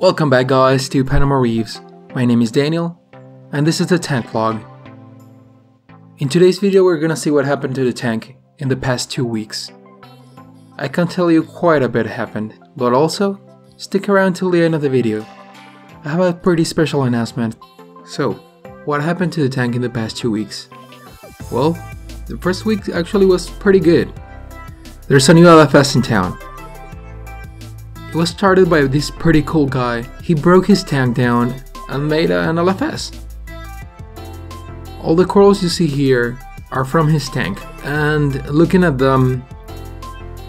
Welcome back guys to Panama Reefs. My name is Daniel and this is the tank vlog. In today's video we're gonna see what happened to the tank in the past two weeks. I can tell you quite a bit happened, but also stick around till the end of the video. I have a pretty special announcement. So, what happened to the tank in the past two weeks? Well, the first week actually was pretty good. There's a new LFS in town, it was started by this pretty cool guy. He broke his tank down and made an LFS. All the corals you see here are from his tank, and looking at them,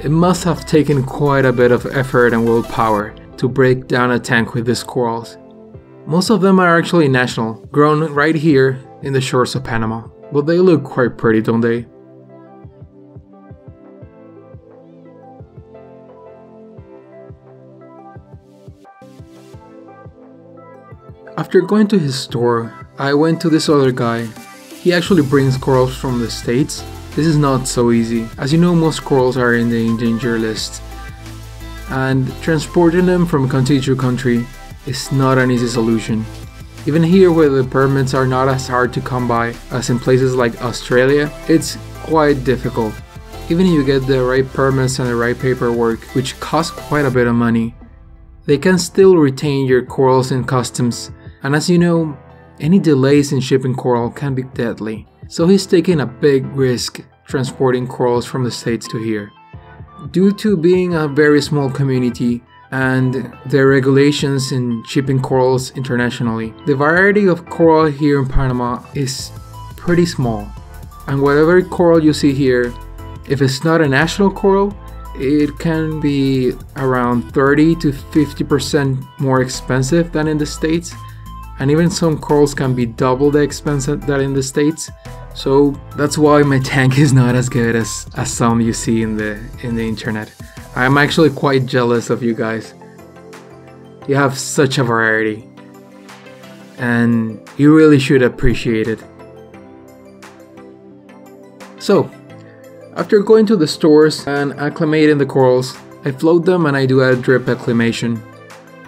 it must have taken quite a bit of effort and willpower to break down a tank with these corals. Most of them are actually national, grown right here in the shores of Panama, but they look quite pretty, don't they? After going to his store, I went to this other guy. He actually brings corals from the States. This is not so easy. As you know, most corals are in the endangered list. And transporting them from country to country is not an easy solution. Even here where the permits are not as hard to come by as in places like Australia, it's quite difficult. Even if you get the right permits and the right paperwork, which cost quite a bit of money, they can still retain your corals in customs and as you know, any delays in shipping coral can be deadly. So he's taking a big risk transporting corals from the States to here. Due to being a very small community and the regulations in shipping corals internationally, the variety of coral here in Panama is pretty small. And whatever coral you see here, if it's not a national coral, it can be around 30 to 50% more expensive than in the States and even some corals can be double the expense that in the States. So that's why my tank is not as good as, as some you see in the in the internet. I'm actually quite jealous of you guys. You have such a variety. And you really should appreciate it. So, after going to the stores and acclimating the corals, I float them and I do a drip acclimation.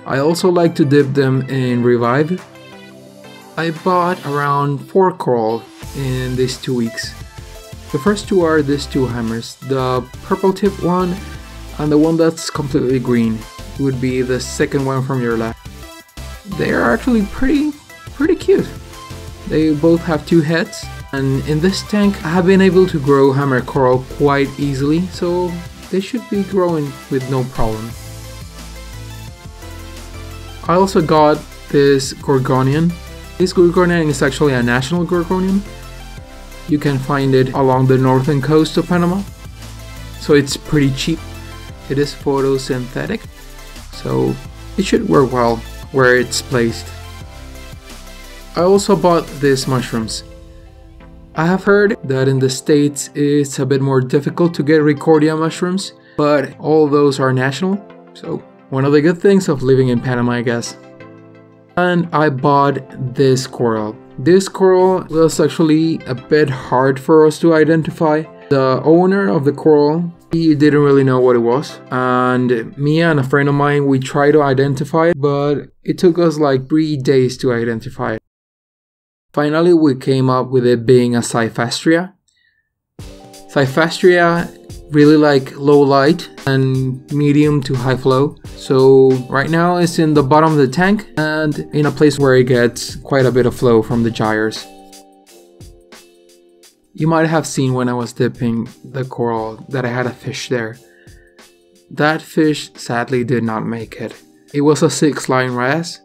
I also like to dip them in Revive I bought around 4 coral in these 2 weeks. The first two are these two hammers, the purple tip one and the one that's completely green would be the second one from your left. They are actually pretty, pretty cute. They both have two heads and in this tank I have been able to grow hammer coral quite easily so they should be growing with no problem. I also got this Gorgonian this Gorgonian is actually a national Gorgonian. You can find it along the northern coast of Panama. So it's pretty cheap. It is photosynthetic, so it should work well where it's placed. I also bought these mushrooms. I have heard that in the States it's a bit more difficult to get Ricordea mushrooms, but all those are national, so one of the good things of living in Panama, I guess and I bought this coral. This coral was actually a bit hard for us to identify. The owner of the coral, he didn't really know what it was. And me and a friend of mine, we tried to identify it, but it took us like three days to identify it. Finally, we came up with it being a Cyphastrea. Cyphastrea really like low light and medium to high flow. So right now it's in the bottom of the tank and in a place where it gets quite a bit of flow from the gyres. You might have seen when I was dipping the coral that I had a fish there. That fish sadly did not make it. It was a 6 line wrasse.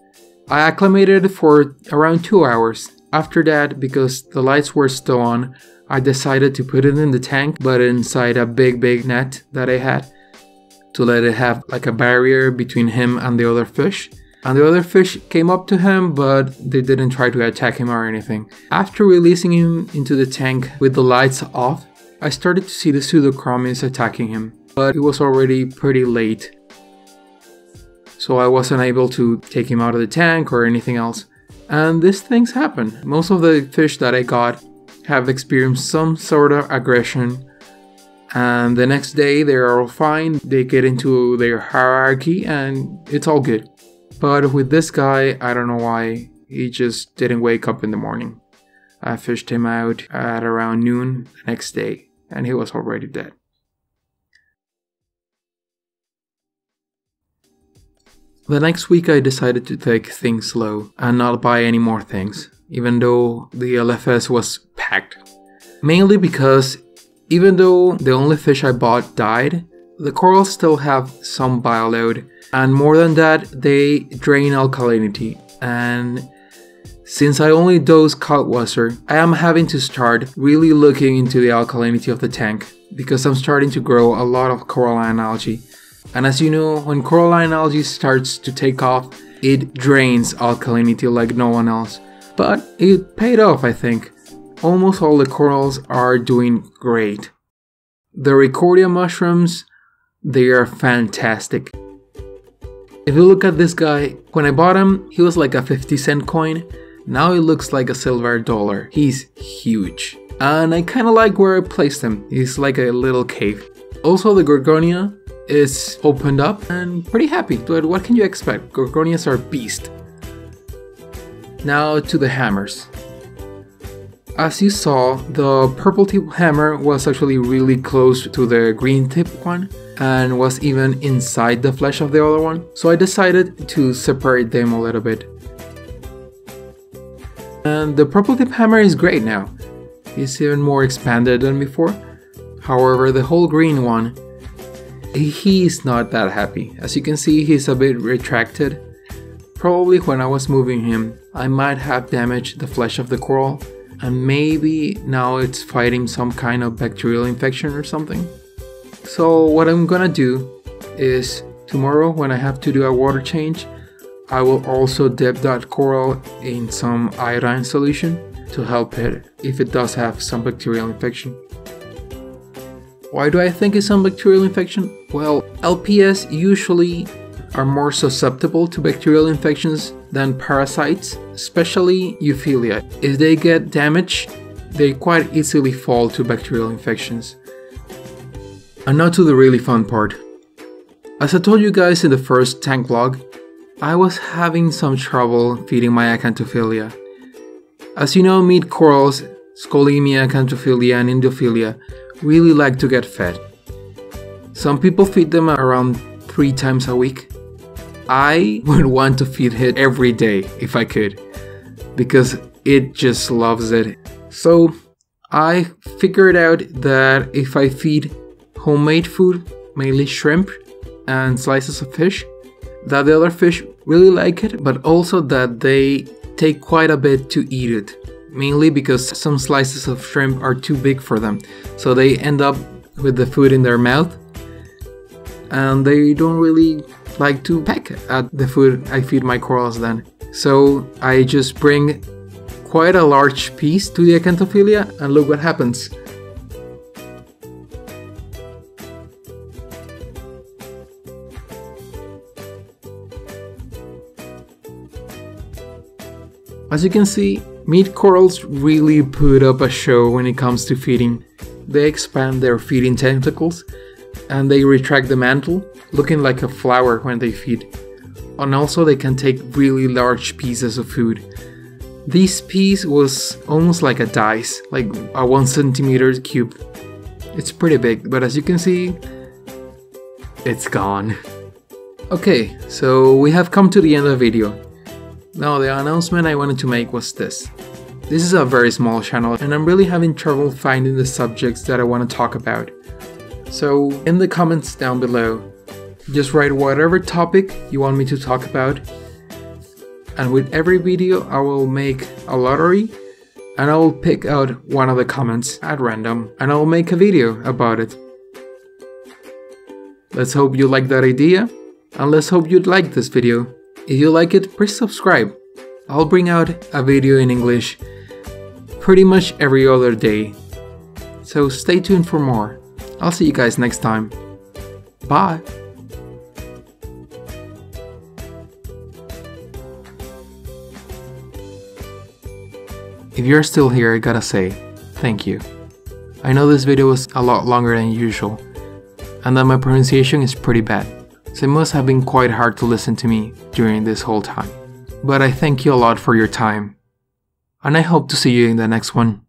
I acclimated for around 2 hours. After that, because the lights were still on, I decided to put it in the tank, but inside a big, big net that I had to let it have like a barrier between him and the other fish. And the other fish came up to him, but they didn't try to attack him or anything. After releasing him into the tank with the lights off, I started to see the pseudochromis attacking him, but it was already pretty late. So I wasn't able to take him out of the tank or anything else. And these things happen. Most of the fish that I got have experienced some sort of aggression and the next day they're all fine they get into their hierarchy and it's all good But with this guy, I don't know why, he just didn't wake up in the morning. I fished him out at around noon the next day, and he was already dead. The next week, I decided to take things slow and not buy any more things, even though the LFS was packed. Mainly because, even though the only fish I bought died, the corals still have some bioload, and more than that, they drain alkalinity. And since I only dose Kalkwasser, I am having to start really looking into the alkalinity of the tank because I'm starting to grow a lot of coralline algae and as you know, when coralline algae starts to take off, it drains alkalinity like no one else. But it paid off, I think. Almost all the corals are doing great. The Ricordea mushrooms, they are fantastic. If you look at this guy, when I bought him, he was like a 50 cent coin. Now he looks like a silver dollar. He's huge. And I kinda like where I placed him. He's like a little cave. Also the Gorgonia, is opened up and pretty happy. But what can you expect? Gorgonias are beast. Now to the hammers. As you saw, the purple tip hammer was actually really close to the green tip one and was even inside the flesh of the other one, so I decided to separate them a little bit. And the purple tip hammer is great now. It's even more expanded than before. However, the whole green one he's not that happy. As you can see, he's a bit retracted. Probably when I was moving him, I might have damaged the flesh of the coral, and maybe now it's fighting some kind of bacterial infection or something. So what I'm gonna do is tomorrow when I have to do a water change, I will also dip that coral in some iodine solution to help it if it does have some bacterial infection. Why do I think it's some bacterial infection? Well, LPS usually are more susceptible to bacterial infections than parasites, especially Euphyllia. If they get damaged, they quite easily fall to bacterial infections. And now to the really fun part. As I told you guys in the first tank vlog, I was having some trouble feeding my Acanthophyllia. As you know, meat corals, Scolymia, Acanthophyllia, and Indophyllia really like to get fed. Some people feed them around three times a week. I would want to feed it every day if I could, because it just loves it. So I figured out that if I feed homemade food, mainly shrimp and slices of fish, that the other fish really like it, but also that they take quite a bit to eat it mainly because some slices of shrimp are too big for them. So they end up with the food in their mouth and they don't really like to peck at the food I feed my corals then. So I just bring quite a large piece to the Acanthophyllia and look what happens. As you can see, Meat corals really put up a show when it comes to feeding. They expand their feeding tentacles and they retract the mantle, looking like a flower when they feed. And also they can take really large pieces of food. This piece was almost like a dice, like a 1 centimeter cube. It's pretty big, but as you can see, it's gone. Okay, so we have come to the end of the video. Now the announcement I wanted to make was this. This is a very small channel and I'm really having trouble finding the subjects that I want to talk about. So in the comments down below, just write whatever topic you want me to talk about and with every video I will make a lottery and I will pick out one of the comments at random and I will make a video about it. Let's hope you like that idea and let's hope you'd like this video. If you like it, please subscribe. I'll bring out a video in English pretty much every other day. So stay tuned for more. I'll see you guys next time. Bye! If you're still here, I gotta say, thank you. I know this video was a lot longer than usual, and that my pronunciation is pretty bad. so it must have been quite hard to listen to me during this whole time. But I thank you a lot for your time, and I hope to see you in the next one.